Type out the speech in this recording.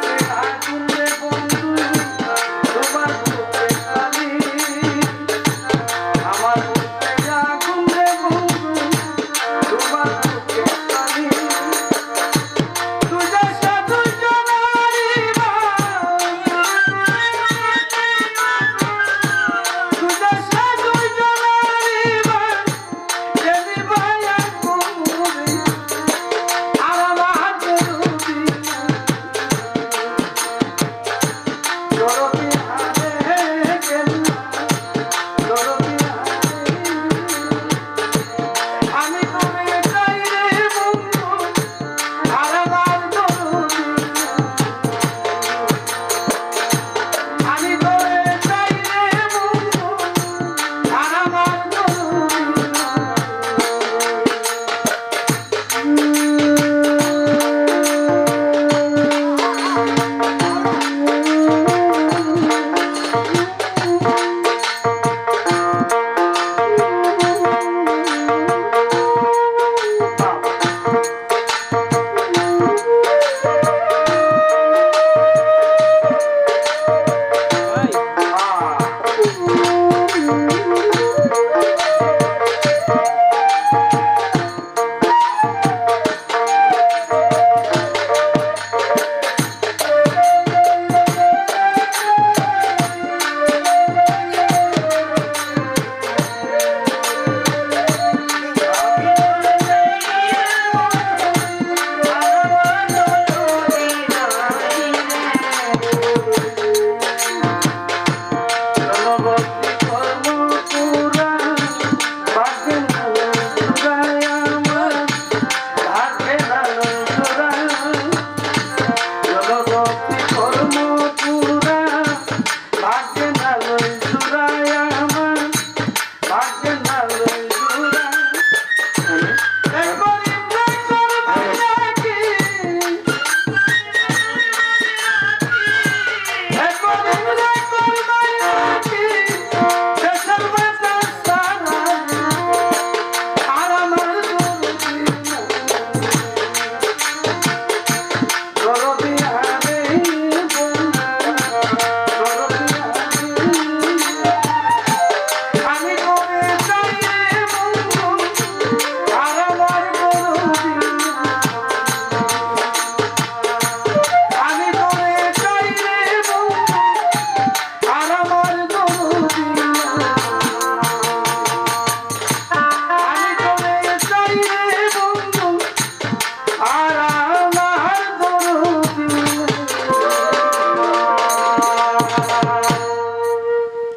Gracias. Здорово.